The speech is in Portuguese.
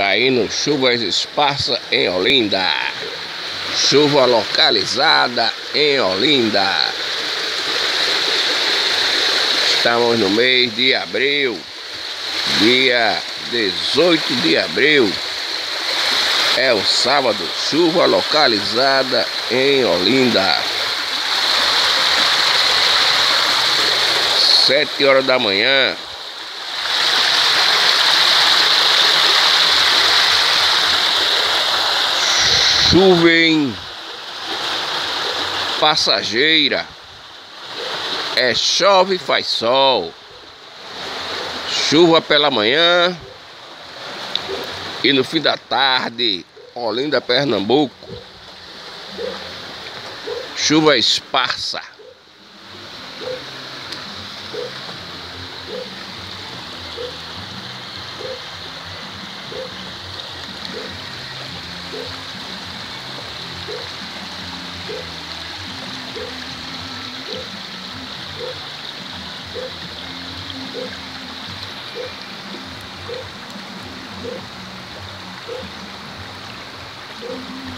Caindo chuvas esparsas em Olinda. Chuva localizada em Olinda. Estamos no mês de abril, dia 18 de abril. É o sábado, chuva localizada em Olinda. Sete horas da manhã. Chuvem passageira. É chove faz sol. Chuva pela manhã e no fim da tarde, Olinda, Pernambuco. Chuva esparsa. Thank